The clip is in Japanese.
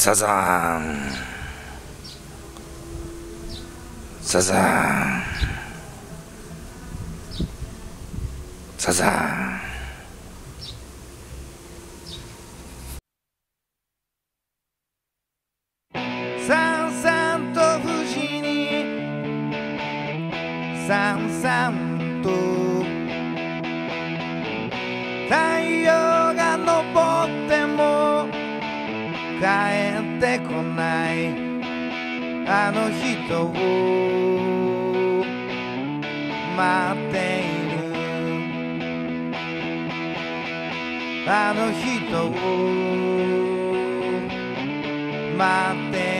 サザン。サザン。サザン。さんさんと富士に。さんさんと。太陽ってこない。あの人を待っている。あの人を待っている。